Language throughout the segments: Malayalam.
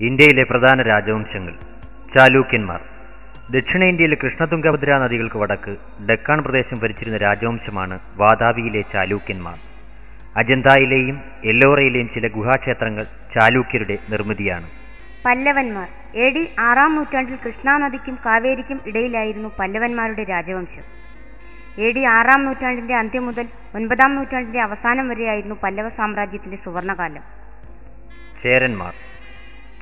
ഇന്ത്യയിലെ പ്രധാന രാജവംശങ്ങൾ ചാലൂക്യന്മാർ. ദക്ഷിണേന്ത്യയിലെ കൃഷ്ണതുംഗഭദ്ര നദികൾക്ക് വടക്ക് ഡെക്കാൻ പ്രദേശം ഭരിച്ചിരുന്ന രാജവംശമാണ് വാതാപിയിലെ ചാലൂക്യന്മാർ. അജന്തയിലെയും എല്ലോറയിലെയും ചില ഗുഹാക്ഷേത്രങ്ങൾ ചാലൂക്യരുടെ നിർമ്മിതിയാണ്. പല്ലവന്മാർ. എ ഡി ആറാം നൂറ്റാണ്ടിൽ കൃഷ്ണാനദിക്കും കാവേരിക്കും ഇടയിലായിരുന്നു പല്ലവന്മാരുടെ രാജവംശം. എ ഡി ആറാം നൂറ്റാണ്ടിന്റെ അന്ത്യം മുതൽ ഒൻപതാം നൂറ്റാണ്ടിന്റെ അവസാനം വരെയായിരുന്നു പല്ലവ സാമ്രാജ്യത്തിന്റെ സുവർണകാലം. ചേരന്മാർ.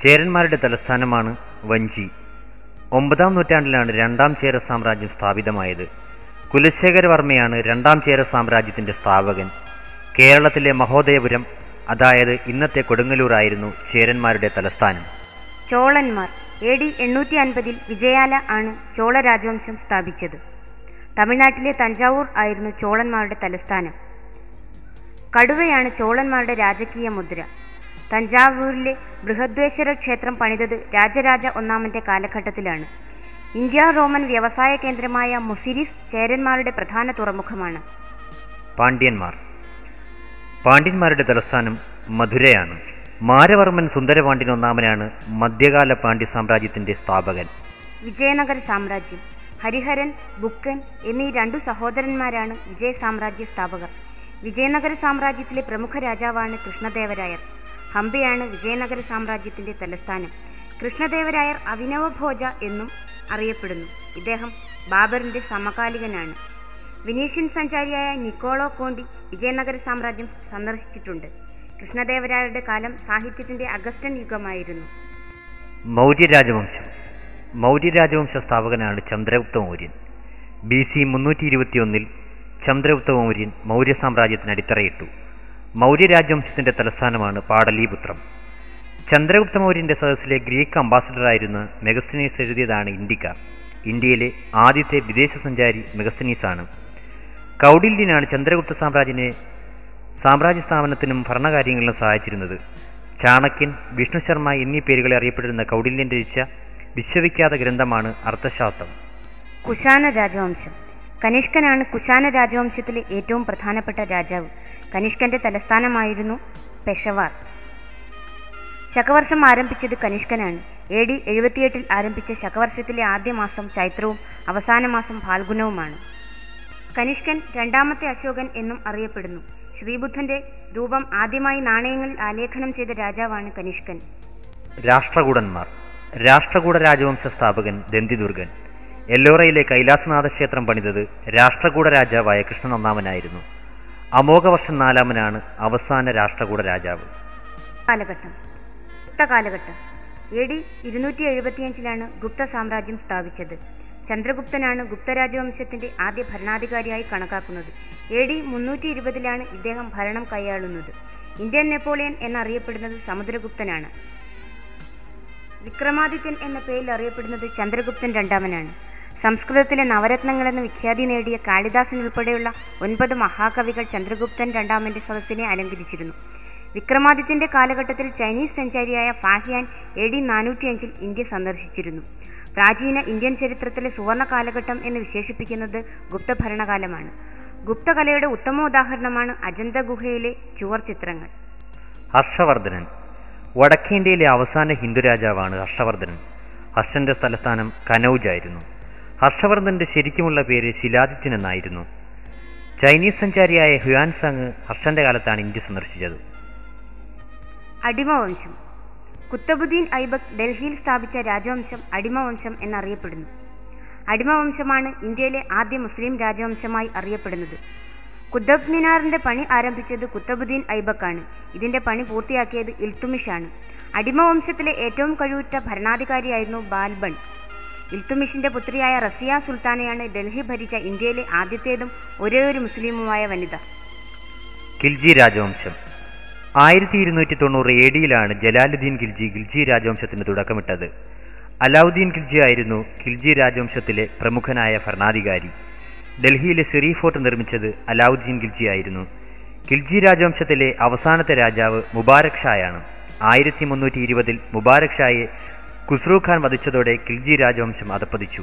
ചേരന്മാരുടെ തലസ്ഥാനമാണ് വഞ്ചി. ഒമ്പതാം നൂറ്റാണ്ടിലാണ് രണ്ടാം ചേര സാമ്രാജ്യം സ്ഥാപിതമായത്. കുലശേഖരവർമ്മയാണ് രണ്ടാം ചേര സാമ്രാജ്യത്തിന്റെ സ്ഥാപകൻ. കേരളത്തിലെ മഹോദയപുരം അതായത് ഇന്നത്തെ കൊടുങ്ങല്ലൂർ ആയിരുന്നു ചേരന്മാരുടെ തലസ്ഥാനം. ചോളന്മാർ എ ഡി എണ്ണൂറ്റി അൻപതിൽ വിജയാല ആണ് ചോള രാജവംശം സ്ഥാപിച്ചത്. തമിഴ്നാട്ടിലെ തഞ്ചാവൂർ ആയിരുന്നു ചോളന്മാരുടെ തലസ്ഥാനം. കടുവയാണ് ചോളന്മാരുടെ രാജകീയ മുദ്ര. തഞ്ചാവൂരിലെ ബൃഹദ്വേശ്വര ക്ഷേത്രം പണിതത് രാജരാജ ഒന്നാമന്റെ കാലഘട്ടത്തിലാണ്. ഇന്ത്യ റോമൻ വ്യവസായ കേന്ദ്രമായ മുസിരിസ് ചേരന്മാരുടെ പ്രധാന തുറമുഖമാണ്. പാണ്ഡ്യന്മാർ. പാണ്ഡ്യന്മാരുടെ തലസ്ഥാനം മധുരയാണ്. മാരവർമ്മൻ സുന്ദരപാണ്ഡ്യൻ ഒന്നാമനാണ് മധ്യകാല പാണ്ഡ്യ സാമ്രാജ്യത്തിന്റെ സ്ഥാപകൻ. വിജയനഗര സാമ്രാജ്യം ഹരിഹരൻ ബുക്കൻ എന്നീ രണ്ടു സഹോദരന്മാരാണ് വിജയ സാമ്രാജ്യ സ്ഥാപകർ. വിജയനഗര സാമ്രാജ്യത്തിലെ പ്രമുഖ രാജാവാണ് കൃഷ്ണദേവരായർ. ഹംപിയാണ് വിജയനഗര സാമ്രാജ്യത്തിന്റെ തലസ്ഥാനം. കൃഷ്ണദേവരായർ അഭിനവ ഭോജ എന്നും അറിയപ്പെടുന്നു. ഇദ്ദേഹം ബാബറിന്റെ സമകാലികനാണ്. വിനീഷ്യൻ സഞ്ചാരിയായ നിക്കോളോ കോണ്ടി വിജയനഗര സാമ്രാജ്യം സന്ദർശിച്ചിട്ടുണ്ട്. കൃഷ്ണദേവരായരുടെ കാലം സാഹിത്യത്തിന്റെ അഗസ്റ്റൻ യുഗമായിരുന്നു. മൗര്യ രാജവംശം മൗര്യ രാജവംശ സ്ഥാപകനാണ് ചന്ദ്രഗുപ്ത മൗര്യൻ. ബി സി മുന്നൂറ്റി ഇരുപത്തിയൊന്നിൽ ചന്ദ്രഗുപ്ത മൗര്യൻ മൗര്യ സാമ്രാജ്യത്തിന് അടിത്തറയിട്ടു. മൗര്യ രാജവംശത്തിന്റെ തലസ്ഥാനമാണ് പാടലീപുത്രം. ചന്ദ്രഗുപ്ത മൗര്യന്റെ സദസ്സിലെ ഗ്രീക്ക് അംബാസഡറായിരുന്ന മെഗസ്തനീസ് എഴുതിയതാണ് ഇന്ത്യക്ക ഇന്ത്യയിലെ ആദ്യത്തെ വിദേശ സഞ്ചാരി മെഗസ്തനീസാണ്. കൗഡില്യനാണ് ചന്ദ്രഗുപ്ത സാമ്രാജ്യനെ സാമ്രാജ്യ സ്ഥാപനത്തിനും ഭരണകാര്യങ്ങളിലും സഹായിച്ചിരുന്നത്. ചാണക്യൻ വിഷ്ണു ശർമ്മ എന്നീ പേരുകളെ അറിയപ്പെട്ടിരുന്ന കൗഡില്യൻ രചിച്ച വിശ്വവിഖ്യാത ഗ്രന്ഥമാണ് അർത്ഥശാസ്ത്രം. കുശാന രാജവംശം. കനിഷ്കനാണ് കുശാന രാജവംശത്തിലെ ഏറ്റവും പ്രധാനപ്പെട്ട രാജാവ്. കനിഷ്കന്റെ തലസ്ഥാനമായിരുന്നു പെഷവാർ. ശകവർഷം ആരംഭിച്ചത് കനിഷ്കനാണ്. എ ഡി എഴുപത്തിയെട്ടിൽ ആരംഭിച്ച ശകവർഷത്തിലെ ആദ്യ മാസം ചൈത്രവും അവസാന മാസം ഫാൽഗുനവുമാണ്. കനിഷ്കൻ രണ്ടാമത്തെ അശോകൻ എന്നും അറിയപ്പെടുന്നു. ശ്രീബുദ്ധന്റെ രൂപം ആദ്യമായി നാണയങ്ങളിൽ ആലേഖനം ചെയ്ത രാജാവാണ് കനിഷ്കൻ. രാഷ്ട്രകൂടന്മാർ. രാഷ്ട്രകൂട രാജവംശ സ്ഥാപകൻ ദന്തിദുർഗൻ. എല്ലോറയിലെ കൈലാസനാഥ ക്ഷേത്രം പണിതത് രാഷ്ട്രകൂട രാജാവായ കൃഷ്ണൻ ഒന്നാമനായിരുന്നു. അമോഘവർഷം നാലാമനാണ് അവസാന രാഷ്ട്രകൂട രാജാവ്. കാലഘട്ടം. കാലഘട്ടം. എ ഡി ഇരുന്നൂറ്റി എഴുപത്തിയഞ്ചിലാണ് ഗുപ്ത സാമ്രാജ്യം സ്ഥാപിച്ചത്. ചന്ദ്രഗുപ്തനാണ് ഗുപ്ത രാജവംശത്തിന്റെ ആദ്യ ഭരണാധികാരിയായി കണക്കാക്കുന്നത്. എ ഡി മുന്നൂറ്റി ഇരുപതിലാണ് ഇദ്ദേഹം ഭരണം കൈയാളുന്നത്. ഇന്ത്യൻ നെപ്പോളിയൻ എന്നറിയപ്പെടുന്നത് സമുദ്രഗുപ്തനാണ്. വിക്രമാദിത്യൻ എന്ന പേരിൽ അറിയപ്പെടുന്നത് ചന്ദ്രഗുപ്തൻ രണ്ടാമനാണ്. സംസ്കൃതത്തിലെ നവരത്നങ്ങളെന്ന് വിഖ്യാതി നേടിയ കാളിദാസൻ ഉൾപ്പെടെയുള്ള ഒൻപത് മഹാകവികൾ ചന്ദ്രഗുപ്തൻ രണ്ടാമന്റെ സദസ്സിനെ അലങ്കരിച്ചിരുന്നു. വിക്രമാദിത്യന്റെ കാലഘട്ടത്തിൽ ചൈനീസ് സഞ്ചാരിയായ ഫാഹിയാൻ എ ഡി നാനൂറ്റിയഞ്ചിൽ ഇന്ത്യ സന്ദർശിച്ചിരുന്നു. പ്രാചീന ഇന്ത്യൻ ചരിത്രത്തിലെ സുവർണ കാലഘട്ടം എന്ന് വിശേഷിപ്പിക്കുന്നത് ഗുപ്ത ഭരണകാലമാണ് ഗുപ്തകലയുടെ ഉത്തമ ഉദാഹരണമാണ് അജന്ത ഗുഹയിലെ ചുവർ ചിത്രങ്ങൾ. ഹർഷവർദ്ധനൻ. വടക്കേന്ത്യയിലെ അവസാന ഹിന്ദു രാജാവാണ് ഹർഷവർദ്ധനൻ. ഹർഷന്റെ തലസ്ഥാനം കനൌജായിരുന്നു ഹർഷവർദ്ധന്റെ ശരിക്കുമുള്ള പേര് ശിലാദിത്യൻ എന്നായിരുന്നു. ചൈനീസ് സഞ്ചാരിയായ ഹുയാൻ സാങ് ഹർഷന്റെ കാലത്താണ് ഇന്ത്യ സന്ദർശിച്ചത്. അടിമവംശം. കുത്തബുദ്ദീൻ ഐബക് ഡൽഹിയിൽ സ്ഥാപിച്ച രാജവംശം അടിമവംശം എന്നറിയപ്പെടുന്നു. അടിമവംശമാണ് ഇന്ത്യയിലെ ആദ്യ മുസ്ലിം രാജവംശമായി അറിയപ്പെടുന്നത്. കുത്തബ് മിനാറിന്റെ പണി ആരംഭിച്ചത് കുത്തബുദ്ദീൻ ഐബക്കാണ്. ഇതിന്റെ പണി പൂർത്തിയാക്കിയത് ഇൽത്തുമിഷാണ്. അടിമവംശത്തിലെ ഏറ്റവും കഴിവുറ്റ ഭരണാധികാരിയായിരുന്നു ബാൽബൺ. ഇൽത്തുമിഷിന്റെ പുത്രിയായ റസിയ സുൽത്താനയാണ് ഡൽഹി ഭരിച്ച ഇന്ത്യയിലെ ആദ്യത്തേതും ഒരേയൊരു മുസ്ലിമുമായ വനിത. ഖിൽജി രാജവംശം. ആയിരത്തി ഇരുന്നൂറ്റി തൊണ്ണൂറ് എ ഡിയിലാണ് ജലാലുദ്ദീൻ ഖിൽജി ഖിൽജി രാജവംശത്തിന് തുടക്കമിട്ടത്. അലാവുദ്ദീൻ ഖിൽജി ആയിരുന്നു ഖിൽജി രാജവംശത്തിലെ പ്രമുഖനായ ഭരണാധികാരി. ഡൽഹിയിലെ സിറി ഫോർട്ട് നിർമ്മിച്ചത് അലാവുദ്ദീൻ ഖിൽജി ആയിരുന്നു. ഖിൽജി രാജവംശത്തിലെ അവസാനത്തെ രാജാവ് മുബാരക് ഷായാണ്. ആയിരത്തി മുന്നൂറ്റി ഇരുപതിൽ മുബാരക് ഷായെ ഖുസ്രു ഖാൻ വധിച്ചതോടെ ഖിൽജി രാജവംശം അധപ്പതിച്ചു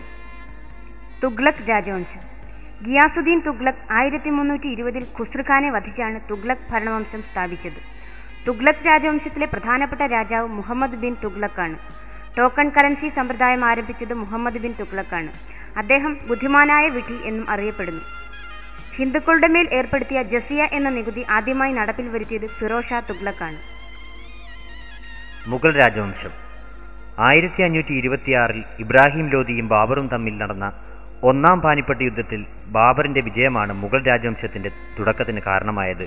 തുഗ്ലക് രാജവംശം. ഗിയാസുദ്ദീൻ തുഗ്ലക് ആയിരത്തി മുന്നൂറ്റി ഇരുപതിൽ ഖുസ്രുഖാനെ വധിച്ചാണ് തുഗ്ലക് ഭരണവംശം സ്ഥാപിച്ചത്. തുഗ്ലക് രാജവംശത്തിലെ പ്രധാനപ്പെട്ട രാജാവ് മുഹമ്മദ് ബിൻ തുഗ്ലക്കാണ്. ടോക്കൺ കറൻസി സമ്പ്രദായം ആരംഭിച്ചത് മുഹമ്മദ് ബിൻ തുഗ്ലക്കാണ്. അദ്ദേഹം ബുദ്ധിമാനായ വിധി എന്നും അറിയപ്പെടുന്നു. ഹിന്ദുക്കളുടെ മേൽ ഏർപ്പെടുത്തിയ ജസിയ എന്ന നികുതി ആദ്യമായി നടപ്പിൽ വരുത്തിയത് ഫിറോഷ തുഗ്ലക്കാണ്. മുഗൾ രാജവംശം. ആയിരത്തി അഞ്ഞൂറ്റി ഇരുപത്തിയാറിൽ ഇബ്രാഹിം ലോധിയും ബാബറും തമ്മിൽ നടന്ന ഒന്നാം പാനിപ്പട്ട് യുദ്ധത്തിൽ ബാബറിന്റെ വിജയമാണ് മുഗൾ രാജവംശത്തിന്റെ തുടക്കത്തിന് കാരണമായത്.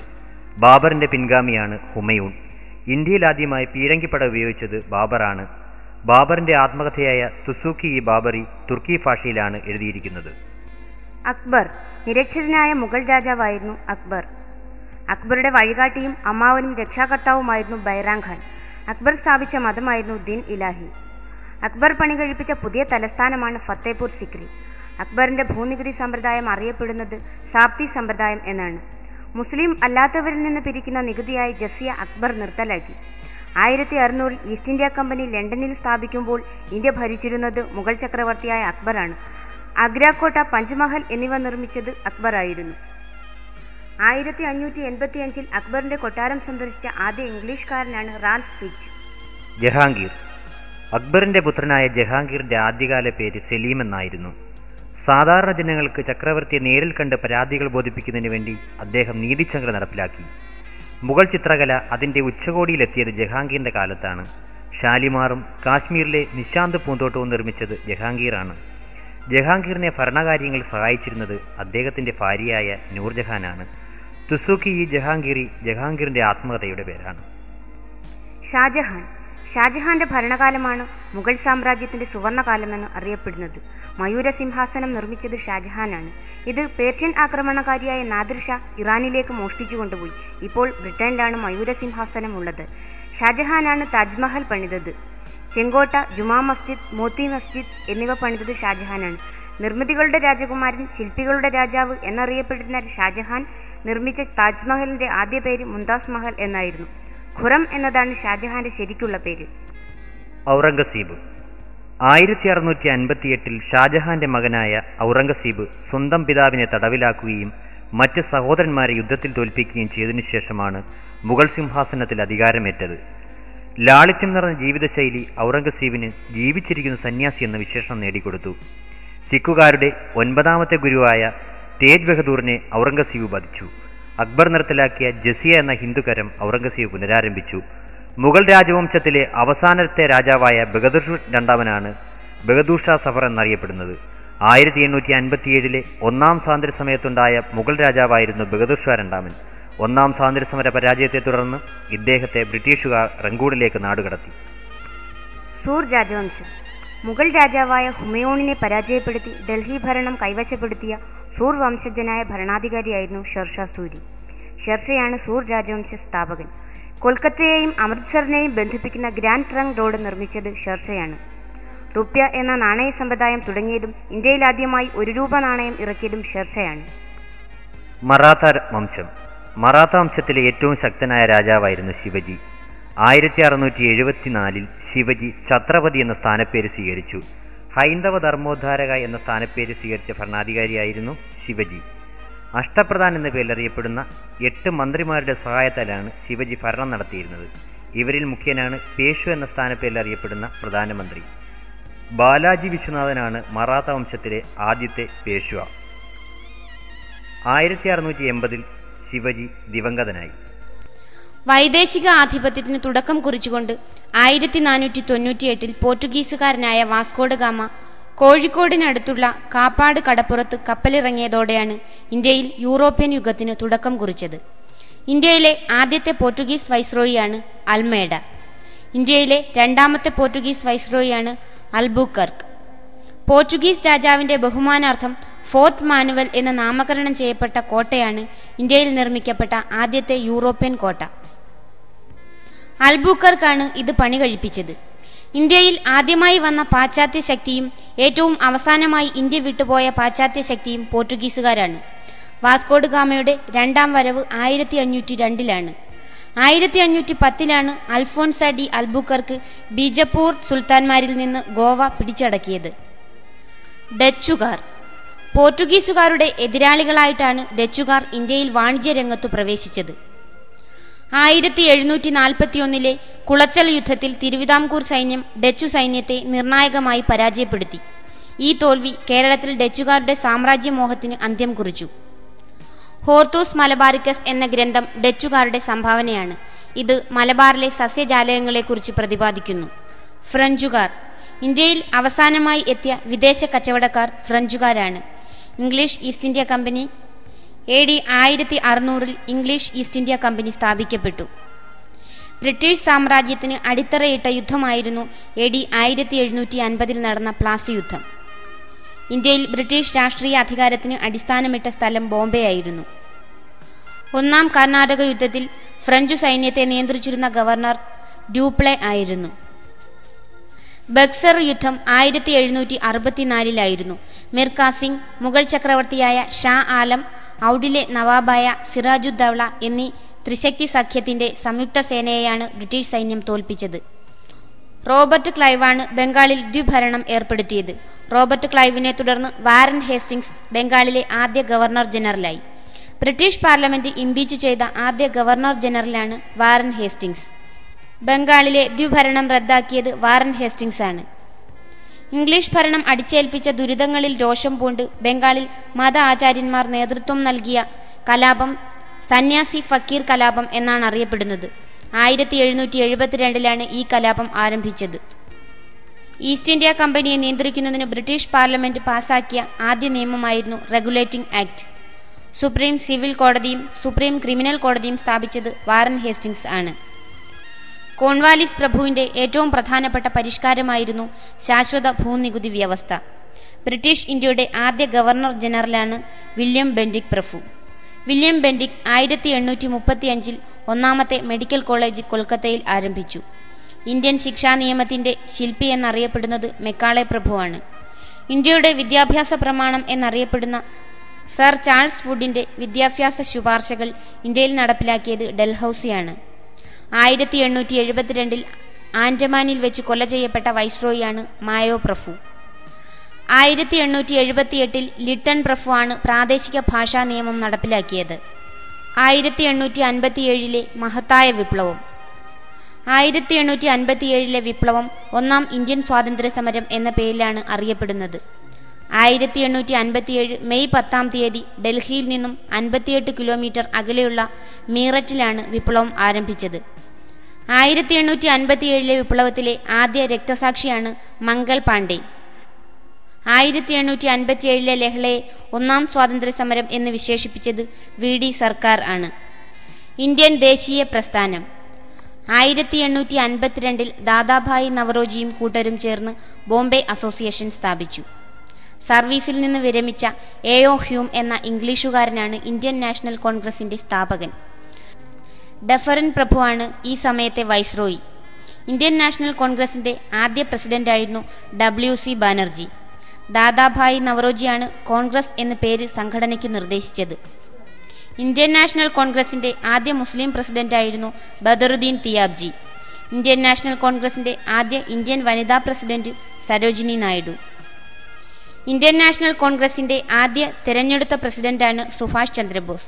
ബാബറിന്റെ പിൻഗാമിയാണ് ഹുമയൂൺ. ഇന്ത്യയിൽ ആദ്യമായി പീരങ്കിപ്പട ഉപയോഗിച്ചത് ബാബറാണ്. ബാബറിന്റെ ആത്മകഥയായ സുസൂക്കി ഇ ബാബറി തുർക്കി ഭാഷയിലാണ് എഴുതിയിരിക്കുന്നത്. അക്ബർ നിരക്ഷരനായ മുഗൾ രാജാവായിരുന്നു അക്ബർ. അക്ബറുടെ വഴികാട്ടിയും അമ്മാവനും രക്ഷാകർത്താവുമായിരുന്നു ബൈറാം ഖാൻ. അക്ബർ സ്ഥാപിച്ച മതമായിരുന്നു ദിൻ ഇലാഹി. അക്ബർ പണി കഴിപ്പിച്ച പുതിയ തലസ്ഥാനമാണ് ഫത്തേപൂർ സിക്രി. അക്ബറിന്റെ ഭൂനികുതി സമ്പ്രദായം അറിയപ്പെടുന്നത് സാപ്തി സമ്പ്രദായം എന്നാണ്. മുസ്ലിം അല്ലാത്തവരിൽ നിന്ന് പിരിക്കുന്ന നികുതിയായി ജസിയ അക്ബർ നിർത്തലാക്കി. ആയിരത്തി അറുന്നൂറിൽ ഈസ്റ്റ് ഇന്ത്യ കമ്പനി ലണ്ടനിൽ സ്ഥാപിക്കുമ്പോൾ ഇന്ത്യ ഭരിച്ചിരുന്നത് മുഗൾ ചക്രവർത്തിയായ അക്ബറാണ്. ആഗ്രാക്കോട്ട പഞ്ച്മഹൽ എന്നിവ നിർമ്മിച്ചത് അക്ബറായിരുന്നു ആയിരത്തി അഞ്ഞൂറ്റി എൺപത്തി അഞ്ചിൽ അക്ബറിന്റെ കൊട്ടാരം സന്ദർശിച്ച ആദ്യ ഇംഗ്ലീഷുകാരനാണ് റാൽഫ് ഫിച്ച്. ജഹാംഗീർ. അക്ബറിന്റെ പുത്രനായ ജഹാംഗീറിന്റെ ആദ്യകാല പേര് സലീം എന്നായിരുന്നു. സാധാരണ ജനങ്ങൾക്ക് ചക്രവർത്തിയെ നേരിൽ കണ്ട് പരാതികൾ ബോധിപ്പിക്കുന്നതിന് വേണ്ടി അദ്ദേഹം നീതിച്ചങ്കല നടപ്പിലാക്കി. മുഗൾ ചിത്രകല അതിന്റെ ഉച്ചകോടിയിലെത്തിയത് ജഹാംഗീറിന്റെ കാലത്താണ്. ഷാലിമാറും കാശ്മീരിലെ നിശാന്ത് പൂന്തോട്ടവും നിർമ്മിച്ചത് ജഹാംഗീറാണ്. ജഹാംഗീറിനെ ഭരണകാര്യങ്ങൾ സഹായിച്ചിരുന്നത് അദ്ദേഹത്തിന്റെ ഭാര്യയായ നൂർജഹാനാണ്. തുസൂക്കി ഇ ജഹാംഗീറി ജഹാംഗീറിന്റെ ആത്മകഥയുടെ പേരാണ്. ഷാജഹാൻ. ഷാജഹാന്റെ ഭരണകാലമാണ് മുഗൾ സാമ്രാജ്യത്തിന്റെ സുവർണകാലമെന്ന് അറിയപ്പെടുന്നത്. മയൂര സിംഹാസനം നിർമ്മിച്ചത് ഷാജഹാനാണ്. ഇത് പേർഷ്യൻ ആക്രമണകാരിയായ നാദിർ ഇറാനിലേക്ക് മോഷ്ടിച്ചു കൊണ്ടുപോയി. ഇപ്പോൾ ബ്രിട്ടനിലാണ് മയൂര സിംഹാസനം ഉള്ളത്. ഷാജഹാനാണ് താജ്മഹൽ പണിതത്. ചെങ്കോട്ട ജുമാ മസ്ജിദ് മോത്തി മസ്ജിദ് എന്നിവ പണിതത് ഷാജഹാനാണ്. നിർമ്മിതികളുടെ രാജകുമാരൻ ശില്പികളുടെ രാജാവ് എന്നറിയപ്പെടുന്ന ഷാജഹാൻ നിർമ്മിച്ച താജ്മഹലിന്റെ ആദ്യ പേര് മുംതാസ് മഹൽ എന്നായിരുന്നു. ഖുറം എന്നതാണ് ഷാജഹാന്റെ ശരിക്കുള്ള പേര്. ഔറംഗസീബ്. ആയിരത്തി അറുന്നൂറ്റി അൻപത്തിയെട്ടിൽ ഷാജഹാന്റെ മകനായ ഔറംഗസീബ് സ്വന്തം പിതാവിനെ തടവിലാക്കുകയും മറ്റ് സഹോദരന്മാരെ യുദ്ധത്തിൽ തോൽപ്പിക്കുകയും ചെയ്തതിനു ശേഷമാണ് മുഗൾ സിംഹാസനത്തിൽ അധികാരമേറ്റത്. ലാളിത്യം നിറഞ്ഞ ജീവിതശൈലി ഔറംഗസീബിന് ജീവിച്ചിരിക്കുന്ന സന്യാസി എന്ന വിശേഷണം നേടിക്കൊടുത്തു. സിഖുകാരുടെ ഒൻപതാമത്തെ ഗുരുവായ തേജ് ബഹദൂറിനെ ഔറംഗസീബ് ബാധിച്ചു. അക്ബർ നിർത്തലാക്കിയ ജസിയ എന്ന ഹിന്ദുകരം ഔറംഗസീബ് പുനരാരംഭിച്ചു. മുഗൾ രാജവംശത്തിലെ അവസാനത്തെ രാജാവായ ബഹദൂർ രണ്ടാമനാണ് ബഹദൂർ ഷാ സഫർ എന്നറിയപ്പെടുന്നത്. ആയിരത്തി എണ്ണൂറ്റി അൻപത്തിയേഴിലെ ഒന്നാം സ്വാതന്ത്ര്യ സമയത്തുണ്ടായ മുഗൾ രാജാവായിരുന്നു ബഹദൂർ ഷാ രണ്ടാമൻ. ഒന്നാം സ്വാതന്ത്ര്യ സമര പരാജയത്തെ തുടർന്ന് ഇദ്ദേഹത്തെ ബ്രിട്ടീഷുകാർ റങ്കൂണിലേക്ക് നാടുകടത്തി. സൂർ രാജവംശം. മുഗൾ രാജാവായ ഹുമയോണിനെ പരാജയപ്പെടുത്തി ഡൽഹി ഭരണം കൈവശപ്പെടുത്തിയ സൂർ വംശജനായ ഭരണാധികാരിയായിരുന്നു ഷെർഷാ സൂരി. ഷെർഷയാണ് സൂർ രാജവംശ സ്ഥാപകൻ. കൊൽക്കത്തയെയും അമൃത്സറിനെയും ബന്ധിപ്പിക്കുന്ന ഗ്രാൻഡ് ട്രങ്ക് റോഡ് നിർമ്മിച്ചത് ഷെർഷയാണ്. റുപ്യ എന്ന നാണയ സമ്പ്രദായം തുടങ്ങിയതും ഇന്ത്യയിൽ ആദ്യമായി ഒരു രൂപ നാണയം ഇറക്കിയതും ഷെർഷയാണ്. മറാത്ത വംശം. മറാത്ത വംശത്തിലെ ഏറ്റവും ശക്തനായ രാജാവായിരുന്നു ശിവജി. ആയിരത്തി അറുന്നൂറ്റി എഴുപത്തിനാലിൽ ശിവജി ഛത്രപതി എന്ന സ്ഥാനപ്പേര് സ്വീകരിച്ചു. ഹൈന്ദവ ധർമ്മോദ്ധാരക എന്ന സ്ഥാനപ്പേര് സ്വീകരിച്ച ഭരണാധികാരിയായിരുന്നു ശിവജി. അഷ്ടപ്രധാൻ എന്ന പേരിലറിയപ്പെടുന്ന എട്ട് മന്ത്രിമാരുടെ സഹായത്താലാണ് ശിവജി ഭരണം നടത്തിയിരുന്നത്. ഇവരിൽ മുഖ്യനാണ് പേഷു എന്ന സ്ഥാനപ്പേരിൽ അറിയപ്പെടുന്ന പ്രധാനമന്ത്രി. ബാലാജി വിശ്വനാഥനാണ് മറാത്ത വംശത്തിലെ ആദ്യത്തെ പേഷ്വ. ആയിരത്തി അറുന്നൂറ്റി എൺപതിൽ ശിവജി ദിവംഗതനായി. വൈദേശിക ആധിപത്യത്തിന് തുടക്കം കുറിച്ചുകൊണ്ട് ആയിരത്തി നാനൂറ്റി തൊണ്ണൂറ്റിയെട്ടിൽ പോർച്ചുഗീസുകാരനായ വാസ്കോഡ് ഗാമ കോഴിക്കോടിനടുത്തുള്ള കാപ്പാട് കടപ്പുറത്ത് കപ്പലിറങ്ങിയതോടെയാണ് ഇന്ത്യയിൽ യൂറോപ്യൻ യുഗത്തിന് തുടക്കം കുറിച്ചത്. ഇന്ത്യയിലെ ആദ്യത്തെ പോർച്ചുഗീസ് വൈസ്രോയിയാണ് അൽമേഡ. ഇന്ത്യയിലെ രണ്ടാമത്തെ പോർച്ചുഗീസ് വൈസ്രോയിയാണ് അൽബുക്കർക്ക്. പോർച്ചുഗീസ് രാജാവിന്റെ ബഹുമാനാർത്ഥം ഫോർട്ട് മാനുവൽ എന്ന നാമകരണം ചെയ്യപ്പെട്ട കോട്ടയാണ് ഇന്ത്യയിൽ നിർമ്മിക്കപ്പെട്ട ആദ്യത്തെ യൂറോപ്യൻ കോട്ട. അൽബുക്കർക്കാണ് ഇത് പണി കഴിപ്പിച്ചത്. ഇന്ത്യയിൽ ആദ്യമായി വന്ന പാശ്ചാത്യ ശക്തിയും ഏറ്റവും അവസാനമായി ഇന്ത്യ വിട്ടുപോയ പാശ്ചാത്യ ശക്തിയും പോർച്ചുഗീസുകാരാണ്. വാസ്കോഡ് ഗാമയുടെ രണ്ടാം വരവ് ആയിരത്തി അഞ്ഞൂറ്റി രണ്ടിലാണ് ആയിരത്തി അഞ്ഞൂറ്റി പത്തിലാണ് അൽഫോൺസ ഡി അൽബുക്കർക്ക് ബീജപ്പൂർ സുൽത്താൻമാരിൽ നിന്ന് ഗോവ പിടിച്ചടക്കിയത്. ഡച്ചുകാർ. പോർച്ചുഗീസുകാരുടെ എതിരാളികളായിട്ടാണ് ഡച്ചുകാർ ഇന്ത്യയിൽ വാണിജ്യ രംഗത്തു പ്രവേശിച്ചത്. ആയിരത്തി എഴുന്നൂറ്റി നാൽപ്പത്തിയൊന്നിലെ കുളച്ചൽ യുദ്ധത്തിൽ തിരുവിതാംകൂർ സൈന്യം ഡച്ചു സൈന്യത്തെ നിർണായകമായി പരാജയപ്പെടുത്തി. ഈ തോൽവി കേരളത്തിൽ ഡച്ചുകാരുടെ സാമ്രാജ്യമോഹത്തിന് അന്ത്യം കുറിച്ചു. ഹോർത്തൂസ് മലബാറിക്കസ് എന്ന ഗ്രന്ഥം ഡച്ചുകാരുടെ സംഭാവനയാണ്. ഇത് മലബാറിലെ സസ്യജാലകങ്ങളെക്കുറിച്ച് പ്രതിപാദിക്കുന്നു. ഫ്രഞ്ചുകാർ. ഇന്ത്യയിൽ അവസാനമായി എത്തിയ വിദേശ കച്ചവടക്കാർ ഫ്രഞ്ചുകാരാണ്. English East India company A D ആയിരത്തി അറുന്നൂറിൽ ഇംഗ്ലീഷ് ഈസ്റ്റ് ഇന്ത്യ കമ്പനി സ്ഥാപിക്കപ്പെട്ടു. ബ്രിട്ടീഷ് സാമ്രാജ്യത്തിന് അടിത്തറയിട്ട യുദ്ധമായിരുന്നു എ ഡി ആയിരത്തി എഴുന്നൂറ്റി അൻപതിൽ നടന്ന പ്ലാസി യുദ്ധം. ഇന്ത്യയിൽ ബ്രിട്ടീഷ് രാഷ്ട്രീയ അധികാരത്തിന് അടിസ്ഥാനമിട്ട സ്ഥലം ബോംബെ ആയിരുന്നു. ഒന്നാം കർണാടക യുദ്ധത്തിൽ ഫ്രഞ്ച് സൈന്യത്തെ നിയന്ത്രിച്ചിരുന്ന ഗവർണർ ഡ്യൂപ്ലെ ആയിരുന്നു. ബക്സർ യുദ്ധം ആയിരത്തി എഴുന്നൂറ്റി അറുപത്തിനാലിലായിരുന്നു മിർകാസിംഗ് മുഗൾ ചക്രവർത്തിയായ ഷാ ആലം ഔഡിലെ നവാബായ സിറാജുദ്ദൌള എന്നീ ത്രിശക്തി സഖ്യത്തിന്റെ സംയുക്ത സേനയെയാണ് ബ്രിട്ടീഷ് സൈന്യം തോൽപ്പിച്ചത്. റോബർട്ട് ക്ലൈവാണ് ബംഗാളിൽ ദ്വിഭരണം ഏർപ്പെടുത്തിയത്. റോബർട്ട് ക്ലൈവിനെ തുടർന്ന് വാരൻ ഹേസ്റ്റിംഗ്സ് ബംഗാളിലെ ആദ്യ ഗവർണർ ജനറലായി. ബ്രിട്ടീഷ് പാർലമെന്റ് ഇംപീച്ച് ചെയ്ത ആദ്യ ഗവർണർ ജനറലാണ് വാരൻ ഹേസ്റ്റിംഗ്സ്. ബംഗാളിലെ ദ്വിഭരണം റദ്ദാക്കിയത് വാരൻ ഹേസ്റ്റിംഗ്സ് ആണ് ഇംഗ്ലീഷ് ഭരണം അടിച്ചേൽപ്പിച്ച ദുരിതങ്ങളിൽ രോഷം പൂണ്ട് ബംഗാളിൽ മത ആചാര്യന്മാർ നേതൃത്വം നൽകിയ കലാപം സന്യാസി ഫക്കീർ കലാപം എന്നാണ് അറിയപ്പെടുന്നത്. ആയിരത്തി എഴുന്നൂറ്റി എഴുപത്തിരണ്ടിലാണ് ഈ കലാപം ആരംഭിച്ചത്. ഈസ്റ്റ് ഇന്ത്യ കമ്പനിയെ നിയന്ത്രിക്കുന്നതിന് ബ്രിട്ടീഷ് പാർലമെന്റ് പാസാക്കിയ ആദ്യ നിയമമായിരുന്നു റെഗുലേറ്റിംഗ് ആക്ട്. സുപ്രീം സിവിൽ കോടതിയും സുപ്രീം ക്രിമിനൽ കോടതിയും സ്ഥാപിച്ചത് വാറൻ ഹേസ്റ്റിംഗ്സ് ആണ്. കോൺവാലിസ് പ്രഭുവിന്റെ ഏറ്റവും പ്രധാനപ്പെട്ട പരിഷ്കാരമായിരുന്നു ശാശ്വത ഭൂനികുതി വ്യവസ്ഥ. ബ്രിട്ടീഷ് ഇന്ത്യയുടെ ആദ്യ ഗവർണർ ജനറലാണ് വില്യം ബെൻഡിക് പ്രഭു. വില്യം ബെൻഡിക് ആയിരത്തി എണ്ണൂറ്റി മുപ്പത്തി അഞ്ചിൽ ഒന്നാമത്തെ മെഡിക്കൽ കോളേജ് കൊൽക്കത്തയിൽ ആരംഭിച്ചു. ഇന്ത്യൻ ശിക്ഷാ നിയമത്തിന്റെ ശില്പി എന്നറിയപ്പെടുന്നത് മെക്കാളെ പ്രഭുവാണ്. ഇന്ത്യയുടെ വിദ്യാഭ്യാസ പ്രമാണം എന്നറിയപ്പെടുന്ന സർ ചാൾസ് വുഡിന്റെ വിദ്യാഭ്യാസ ശുപാർശകൾ ഇന്ത്യയിൽ നടപ്പിലാക്കിയത് ഡൽഹൌസിയാണ്. ആയിരത്തി എണ്ണൂറ്റി എഴുപത്തിരണ്ടിൽ ആൻഡമാനിൽ വെച്ച് കൊല ചെയ്യപ്പെട്ട വൈസ്രോയിയാണ് മായോ പ്രഫു ആയിരത്തി എണ്ണൂറ്റി എഴുപത്തിയെട്ടിൽ ലിട്ടൺ പ്രഫു ആണ് പ്രാദേശിക ഭാഷാ നിയമം നടപ്പിലാക്കിയത്. ആയിരത്തി എണ്ണൂറ്റി അൻപത്തിയേഴിലെ മഹത്തായ വിപ്ലവം. ആയിരത്തി എണ്ണൂറ്റി അൻപത്തിയേഴിലെ വിപ്ലവം ഒന്നാം ഇന്ത്യൻ സ്വാതന്ത്ര്യ സമരം എന്ന പേരിലാണ് അറിയപ്പെടുന്നത്. ആയിരത്തി എണ്ണൂറ്റി അൻപത്തിയേഴ് മെയ് പത്താം തീയതി ഡൽഹിയിൽ നിന്നും അൻപത്തിയെട്ട് കിലോമീറ്റർ അകലെയുള്ള മീററ്റിലാണ് വിപ്ലവം ആരംഭിച്ചത്. ആയിരത്തി എണ്ണൂറ്റി അൻപത്തിയേഴിലെ വിപ്ലവത്തിലെ ആദ്യ രക്തസാക്ഷിയാണ് മംഗൾ പാണ്ഡെ. ആയിരത്തി എണ്ണൂറ്റി അൻപത്തിയേഴിലെ ലഹളയെ ഒന്നാം സ്വാതന്ത്ര്യ സമരം എന്ന് വിശേഷിപ്പിച്ചത് വി. ഡി. സർക്കാർ ആണ്. ഇന്ത്യൻ ദേശീയ പ്രസ്ഥാനം. ആയിരത്തി എണ്ണൂറ്റി അൻപത്തിരണ്ടിൽ ദാദാഭായ് നവറോജിയും കൂട്ടരും ചേർന്ന് ബോംബെ അസോസിയേഷൻ സ്ഥാപിച്ചു. സർവീസിൽ നിന്ന് വിരമിച്ച എയോ ഹ്യൂം എന്ന ഇംഗ്ലീഷുകാരനാണ് ഇന്ത്യൻ നാഷണൽ കോൺഗ്രസിന്റെ സ്ഥാപകൻ. ഡഫറിൻ പ്രഭുവാണ് ഈ സമയത്തെ വൈസ്രോയി. ഇന്ത്യൻ നാഷണൽ കോൺഗ്രസിന്റെ ആദ്യ പ്രസിഡന്റായിരുന്നു ഡബ്ല്യു സി ബാനർജി. ദാദാഭായ് നവറോജിയാണ് കോൺഗ്രസ് എന്ന പേര് സംഘടനയ്ക്ക് നിർദ്ദേശിച്ചത്. ഇന്ത്യൻ നാഷണൽ കോൺഗ്രസിന്റെ ആദ്യ മുസ്ലിം പ്രസിഡന്റായിരുന്നു ബദറുദ്ദീൻ തിയാബ്ജി. ഇന്ത്യൻ നാഷണൽ കോൺഗ്രസിന്റെ ആദ്യ ഇന്ത്യൻ വനിതാ president Sarojini Naidu. Indian national കോൺഗ്രസിന്റെ ആദ്യ തെരഞ്ഞെടുത്ത പ്രസിഡന്റാണ് സുഭാഷ് ചന്ദ്രബോസ്.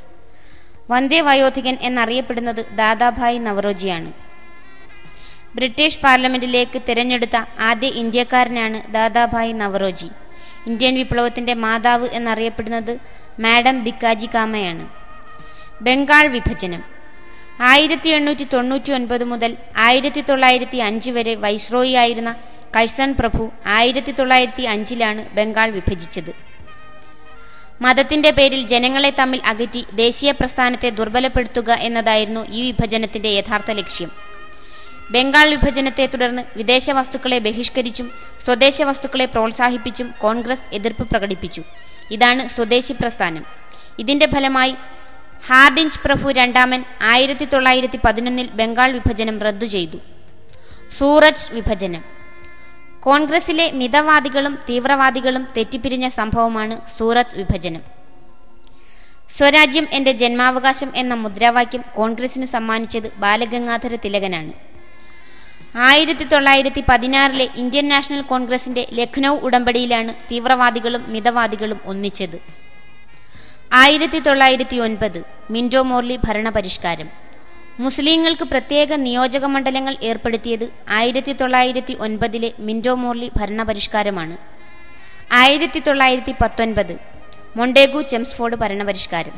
വന്ദേ വയോധികൻ എന്നറിയപ്പെടുന്നത് ദാദാഭായ് നവറോജിയാണ്. ബ്രിട്ടീഷ് പാർലമെന്റിലേക്ക് തിരഞ്ഞെടുത്ത ആദ്യ ഇന്ത്യക്കാരനാണ് ദാദാഭായ് നവറോജി. ഇന്ത്യൻ വിപ്ലവത്തിന്റെ മാതാവ് എന്നറിയപ്പെടുന്നത് മാഡം ബിക്കാജി കാമയാണ്. ബംഗാൾ വിഭജനം. ആയിരത്തി എണ്ണൂറ്റി തൊണ്ണൂറ്റി ഒൻപത് മുതൽ ആയിരത്തി തൊള്ളായിരത്തി അഞ്ച് വരെ വൈസ്രോയി ആയിരുന്ന കഴ്സൺ പ്രഭു ആയിരത്തി തൊള്ളായിരത്തി അഞ്ചിലാണ് ബംഗാൾ വിഭജിച്ചത്. മതത്തിന്റെ പേരിൽ ജനങ്ങളെ തമ്മിൽ അകറ്റി ദേശീയ പ്രസ്ഥാനത്തെ ദുർബലപ്പെടുത്തുക എന്നതായിരുന്നു ഈ വിഭജനത്തിന്റെ യഥാർത്ഥ ലക്ഷ്യം. ബംഗാൾ വിഭജനത്തെ തുടർന്ന് വിദേശ വസ്തുക്കളെ ബഹിഷ്കരിച്ചും സ്വദേശ വസ്തുക്കളെ പ്രോത്സാഹിപ്പിച്ചും കോൺഗ്രസ് എതിർപ്പ് പ്രകടിപ്പിച്ചു. ഇതാണ് സ്വദേശി പ്രസ്ഥാനം. ഇതിന്റെ ഫലമായി ഹാർഡിഞ്ച് പ്രഭു രണ്ടാമൻ ആയിരത്തി തൊള്ളായിരത്തി പതിനൊന്നിൽ ബംഗാൾ വിഭജനം റദ്ദു ചെയ്തു. സൂററ്റ് വിഭജനം. കോൺഗ്രസിലെ മിതവാദികളും തീവ്രവാദികളും തെറ്റിപ്പിരിഞ്ഞ സംഭവമാണ് സൂറത്ത് വിഭജനം. സ്വരാജ്യം എന്റെ ജന്മാവകാശം എന്ന മുദ്രാവാക്യം കോൺഗ്രസിന് സമ്മാനിച്ചത് ബാലഗംഗാധര തിലകനാണ്. ആയിരത്തി തൊള്ളായിരത്തി പതിനാറിലെ ഇന്ത്യൻ നാഷണൽ കോൺഗ്രസിന്റെ ലഖ്നൌ ഉടമ്പടിയിലാണ് തീവ്രവാദികളും മിതവാദികളും ഒന്നിച്ചത്. ആയിരത്തി തൊള്ളായിരത്തി ഒൻപത് മിൻഡോ മോർലി ഭരണപരിഷ്കാരം. മുസ്ലിങ്ങൾക്ക് പ്രത്യേക നിയോജക മണ്ഡലങ്ങൾ ഏർപ്പെടുത്തിയത് ആയിരത്തി തൊള്ളായിരത്തി ഒൻപതിലെ മിൻഡോ മോർലി ഭരണപരിഷ്കാരമാണ്. ആയിരത്തി തൊള്ളായിരത്തി പത്തൊൻപത് മൊണ്ടേഗു ചെംസ്ഫോർഡ് ഭരണപരിഷ്കാരം.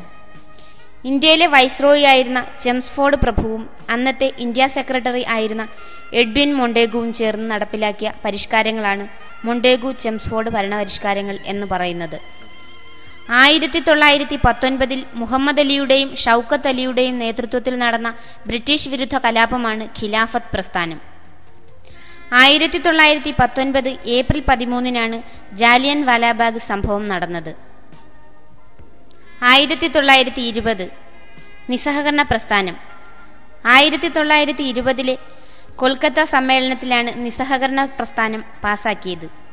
ഇന്ത്യയിലെ വൈസ്രോയി ആയിരുന്ന ചെംസ്ഫോർഡ് പ്രഭുവും അന്നത്തെ ഇന്ത്യ സെക്രട്ടറി ആയിരുന്ന എഡ്വിൻ മൊണ്ടേഗുവും ചേർന്ന് നടപ്പിലാക്കിയ പരിഷ്കാരങ്ങളാണ് മൊണ്ടേഗു ചെംസ്ഫോർഡ് ഭരണപരിഷ്കാരങ്ങൾ എന്ന് പറയുന്നത്. ആയിരത്തി തൊള്ളായിരത്തി പത്തൊൻപതിൽ മുഹമ്മദ് അലിയുടെയും ഷൗക്കത്ത് അലിയുടെയും നേതൃത്വത്തിൽ നടന്ന ബ്രിട്ടീഷ് വിരുദ്ധ കലാപമാണ് ഖിലാഫത്ത് പ്രസ്ഥാനം. ആയിരത്തി തൊള്ളായിരത്തി പത്തൊൻപത് ഏപ്രിൽ പതിമൂന്നിനാണ് ജാലിയൻ വാലാബാഗ് സംഭവം നടന്നത്. ആയിരത്തി തൊള്ളായിരത്തി ഇരുപത് നിസ്സഹകരണ പ്രസ്ഥാനം. ആയിരത്തി തൊള്ളായിരത്തി ഇരുപതിലെ കൊൽക്കത്ത സമ്മേളനത്തിലാണ് നിസ്സഹകരണ പ്രസ്ഥാനം പാസാക്കിയത്.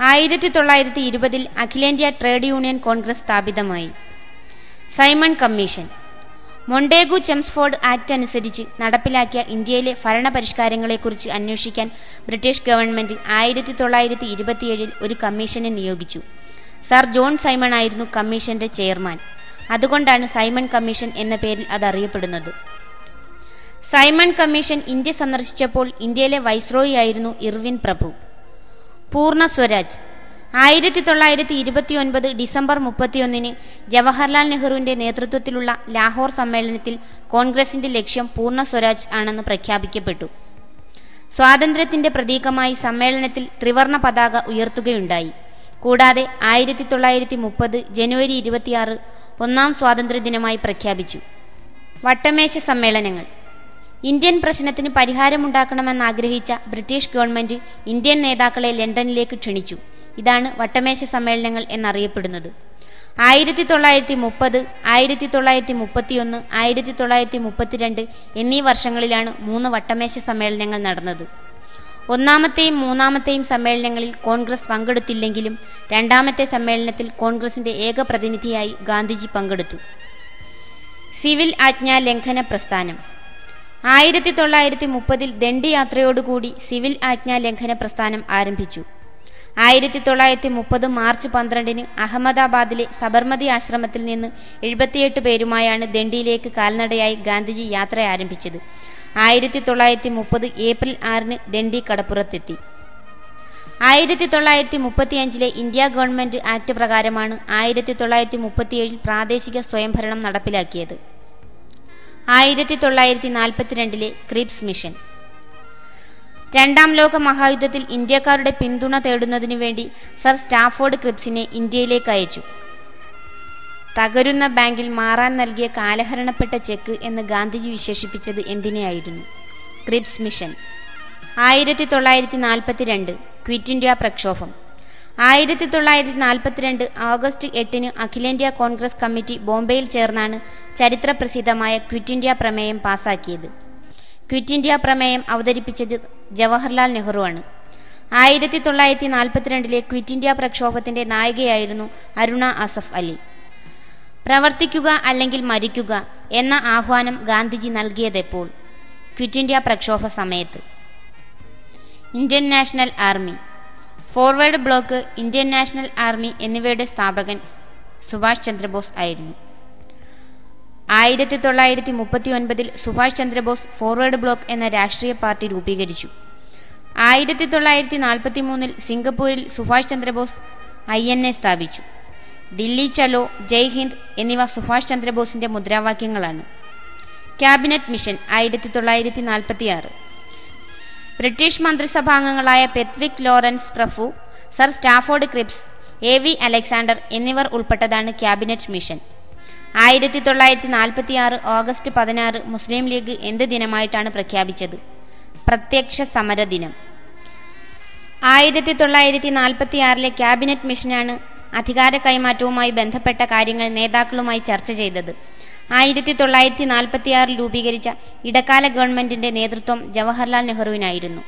ആയിരത്തി തൊള്ളായിരത്തി ഇരുപതിൽ അഖിലേന്ത്യാ trade union Congress സ്ഥാപിതമായി. Simon commission. Montagu Chelmsford act അനുസരിച്ച് നടപ്പിലാക്കിയ ഇന്ത്യയിലെ ഭരണപരിഷ്കാരങ്ങളെക്കുറിച്ച് അന്വേഷിക്കാൻ ബ്രിട്ടീഷ് ഗവൺമെന്റ് ആയിരത്തി തൊള്ളായിരത്തി ഇരുപത്തിയേഴിൽ ഒരു കമ്മീഷനെ നിയോഗിച്ചു. സർ ജോൺ സൈമൺ ആയിരുന്നു കമ്മീഷന്റെ ചെയർമാൻ. അതുകൊണ്ടാണ് സൈമൺ കമ്മീഷൻ എന്ന പേരിൽ അതറിയപ്പെടുന്നത്. സൈമൺ കമ്മീഷൻ ഇന്ത്യ സന്ദർശിച്ചപ്പോൾ ഇന്ത്യയിലെ വൈസ്രോയി ആയിരുന്നു ഇർവിൻ പ്രഭു. പൂർണ സ്വരാജ്. ആയിരത്തി തൊള്ളായിരത്തി ഇരുപത്തി ഒൻപത് ഡിസംബർ മുപ്പത്തിയൊന്നിന് ജവഹർലാൽ നെഹ്റുവിന്റെ നേതൃത്വത്തിലുള്ള ലാഹോർ സമ്മേളനത്തിൽ കോൺഗ്രസിന്റെ ലക്ഷ്യം പൂർണ സ്വരാജ് ആണെന്ന് പ്രഖ്യാപിക്കപ്പെട്ടു. സ്വാതന്ത്ര്യത്തിന്റെ പ്രതീകമായി സമ്മേളനത്തിൽ ത്രിവർണ പതാക ഉയർത്തുകയുണ്ടായി. കൂടാതെ ആയിരത്തി തൊള്ളായിരത്തി മുപ്പത് ജനുവരി ഇരുപത്തിയാറ് ഒന്നാം സ്വാതന്ത്ര്യ ദിനമായി പ്രഖ്യാപിച്ചു. വട്ടമേശ സമ്മേളനങ്ങൾ. ഇന്ത്യൻ പ്രശ്നത്തിന് പരിഹാരമുണ്ടാക്കണമെന്നാഗ്രഹിച്ച ബ്രിട്ടീഷ് ഗവൺമെന്റ് ഇന്ത്യൻ നേതാക്കളെ ലണ്ടനിലേക്ക് ക്ഷണിച്ചു. ഇതാണ് വട്ടമേശ സമ്മേളനങ്ങൾ എന്നറിയപ്പെടുന്നത്. ആയിരത്തി തൊള്ളായിരത്തി മുപ്പത് ആയിരത്തി തൊള്ളായിരത്തി മുപ്പത്തിയൊന്ന് ആയിരത്തി തൊള്ളായിരത്തി മുപ്പത്തിരണ്ട് എന്നീ വർഷങ്ങളിലാണ് മൂന്ന് വട്ടമേശ സമ്മേളനങ്ങൾ നടന്നത്. ഒന്നാമത്തെയും മൂന്നാമത്തെയും സമ്മേളനങ്ങളിൽ കോൺഗ്രസ് പങ്കെടുത്തില്ലെങ്കിലും രണ്ടാമത്തെ സമ്മേളനത്തിൽ കോൺഗ്രസിന്റെ ഏക പ്രതിനിധിയായി ഗാന്ധിജി പങ്കെടുത്തു. സിവിൽ ആജ്ഞാ ലംഘന പ്രസ്ഥാനം. ആയിരത്തി തൊള്ളായിരത്തി മുപ്പതിൽ ദണ്ഡി യാത്രയോടുകൂടി സിവിൽ ആജ്ഞാ ലംഘന പ്രസ്ഥാനം ആരംഭിച്ചു. ആയിരത്തി തൊള്ളായിരത്തി മുപ്പത് മാർച്ച് പന്ത്രണ്ടിന് അഹമ്മദാബാദിലെ സബർമതി ആശ്രമത്തിൽ നിന്ന് എഴുപത്തിയെട്ട് പേരുമായാണ് ദണ്ഡിയിലേക്ക് കാൽനടയായി ഗാന്ധിജി യാത്ര ആരംഭിച്ചത്. ആയിരത്തി തൊള്ളായിരത്തി മുപ്പത് ഏപ്രിൽ ആറിന് ദണ്ഡി കടപ്പുറത്തെത്തി. ആയിരത്തി തൊള്ളായിരത്തി മുപ്പത്തിയഞ്ചിലെ ഇന്ത്യ ഗവൺമെന്റ് ആക്ട് പ്രകാരമാണ് ആയിരത്തി തൊള്ളായിരത്തി മുപ്പത്തിയേഴിൽ പ്രാദേശിക സ്വയംഭരണം നടപ്പിലാക്കിയത്. ആയിരത്തി തൊള്ളായിരത്തി നാൽപ്പത്തിരണ്ടിലെ ക്രിപ്സ് മിഷൻ. രണ്ടാം ലോക മഹായുദ്ധത്തിൽ ഇന്ത്യക്കാരുടെ പിന്തുണ തേടുന്നതിനു വേണ്ടി സർ സ്റ്റാഫോർഡ് ക്രിപ്സിനെ ഇന്ത്യയിലേക്ക് അയച്ചു. തകരുന്ന ബാങ്കിൽ മാറാൻ നൽകിയ കാലഹരണപ്പെട്ട ചെക്ക് എന്ന് ഗാന്ധിജി വിശേഷിപ്പിച്ചത് എന്തിനെയായിരുന്നു? Cripps mission. ആയിരത്തി തൊള്ളായിരത്തി നാൽപ്പത്തിരണ്ട് ക്വിറ്റ് ഇന്ത്യ പ്രക്ഷോഭം. ആയിരത്തി തൊള്ളായിരത്തി നാൽപ്പത്തിരണ്ട് ഓഗസ്റ്റ് എട്ടിന് അഖിലേന്ത്യാ കോൺഗ്രസ് കമ്മിറ്റി ബോംബെയിൽ ചേർന്നാണ് ചരിത്രപ്രസിദ്ധമായ ക്വിറ്റ് ഇന്ത്യ പ്രമേയം പാസാക്കിയത്. ക്വിറ്റ് ഇന്ത്യ പ്രമേയം അവതരിപ്പിച്ചത് ജവഹർലാൽ നെഹ്റുവാണ് ആയിരത്തി തൊള്ളായിരത്തി നാൽപ്പത്തിരണ്ടിലെ ക്വിറ്റ് ഇന്ത്യ പ്രക്ഷോഭത്തിന്റെ നായികയായിരുന്നു അരുണ അസഫ് അലി. പ്രവർത്തിക്കുക അല്ലെങ്കിൽ മരിക്കുക എന്ന ആഹ്വാനം ഗാന്ധിജി നൽകിയതെപ്പോൾ? ക്വിറ്റ് ഇന്ത്യ പ്രക്ഷോഭ സമയത്ത്. Indian national army forward bloc Indian national army എന്നിവയുടെ സ്ഥാപകൻ സുഭാഷ് ചന്ദ്രബോസ് ആയിരുന്നു. ആയിരത്തി തൊള്ളായിരത്തി മുപ്പത്തി ഒൻപതിൽ സുഭാഷ് ചന്ദ്രബോസ് ഫോർവേഡ് ബ്ലോക്ക് എന്ന രാഷ്ട്രീയ പാർട്ടി രൂപീകരിച്ചു. ആയിരത്തി തൊള്ളായിരത്തി നാൽപ്പത്തി മൂന്നിൽ സിംഗപ്പൂരിൽ Subhash Chandrabose I N A സ്ഥാപിച്ചു. ദില്ലി ചലോ ജയ് ഹിന്ദ് എന്നിവ സുഭാഷ് ചന്ദ്രബോസിന്റെ മുദ്രാവാക്യങ്ങളാണ്. ക്യാബിനറ്റ് മിഷൻ ആയിരത്തി തൊള്ളായിരത്തി നാൽപ്പത്തിയാറ്. ബ്രിട്ടീഷ് മന്ത്രിസഭാംഗങ്ങളായ Pethick Lawrence പ്രഫു sir Stafford Cripps A V Alexander എന്നിവർ ഉൾപ്പെട്ടതാണ് ക്യാബിനറ്റ് മിഷൻ. ആയിരത്തി തൊള്ളായിരത്തി നാൽപ്പത്തി ആറ് ഓഗസ്റ്റ് പതിനാറ് മുസ്ലിം ലീഗ് എന്ത് ദിനമായിട്ടാണ് പ്രഖ്യാപിച്ചത്? പ്രത്യക്ഷ സമര ദിനം. ആയിരത്തി തൊള്ളായിരത്തി നാൽപ്പത്തി ആറിലെ ക്യാബിനറ്റ് മിഷനാണ് അധികാര കൈമാറ്റവുമായി ബന്ധപ്പെട്ട കാര്യങ്ങൾ നേതാക്കളുമായി ചർച്ച ചെയ്തത്. ആയിരത്തി തൊള്ളായിരത്തി നാൽപ്പത്തിയാറിൽ രൂപീകരിച്ച ഇടക്കാല ഗവൺമെന്റിന്റെ നേതൃത്വം ജവഹർലാൽ നെഹ്റുവിനായിരുന്നു.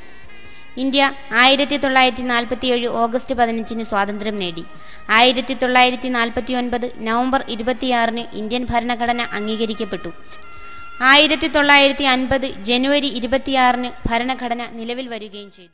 ഇന്ത്യ ആയിരത്തി തൊള്ളായിരത്തി നാൽപ്പത്തിയേഴ് ഓഗസ്റ്റ് പതിനഞ്ചിന് സ്വാതന്ത്ര്യം നേടി. ആയിരത്തി തൊള്ളായിരത്തി നാൽപ്പത്തി ഒൻപത് നവംബർ ഇരുപത്തിയാറിന് ഇന്ത്യൻ ഭരണഘടന അംഗീകരിക്കപ്പെട്ടു. ആയിരത്തി തൊള്ളായിരത്തി അൻപത് ജനുവരി ഇരുപത്തിയാറിന് ഭരണഘടന നിലവിൽ വരികയും ചെയ്തു.